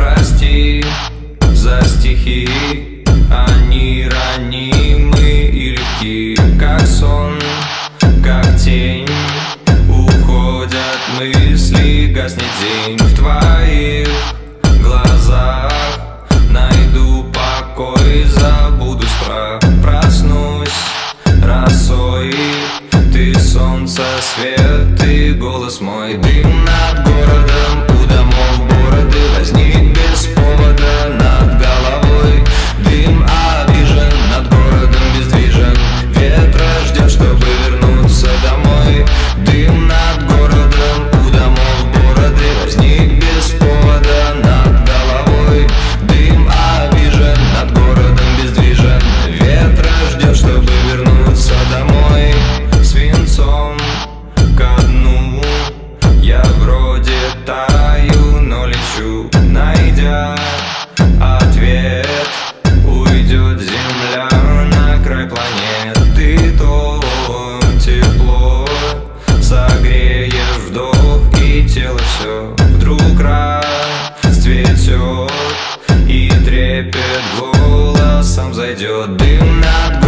прости за стихи. Они ранимы и легки, как сон, как тень. Уходят мысли, гаснет день в твоих глазах. Найду покой, забуду страх. Проснусь росой, ты солнце, свет, ты голос мой. Дым хочу Найдя ответ. Уйдет земля на край планеты. То тепло Согреешь вдох и тело все Вдруг расцветет И трепет голосом зайдет дым над